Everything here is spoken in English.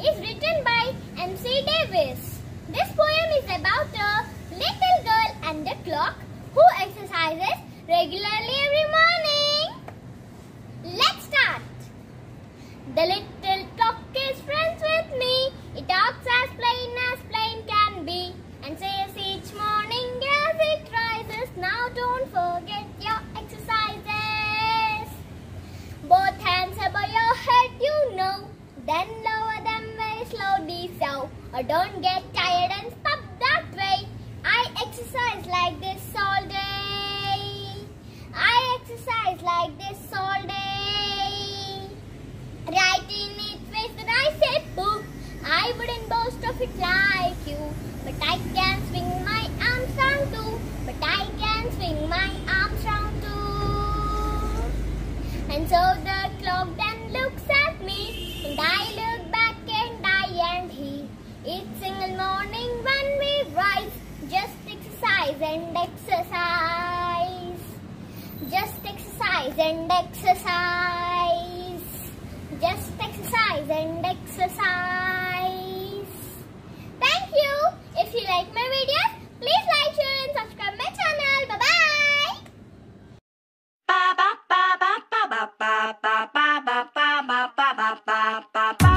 is written by. Davis. This poem is about a little girl and clock who exercises regularly every morning. Let's start. The little clock is friends with me. It talks as plain as plain can be and says each morning as it rises, now don't forget your exercises. Both hands above your head, you know. Then lower them very slowly so. Or don't get tired and And so the clock then looks at me. And I look back and I and he. Each single morning when we rise. Just exercise and exercise. Just exercise and exercise. Just exercise and exercise. ba